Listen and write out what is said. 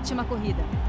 Ótima corrida.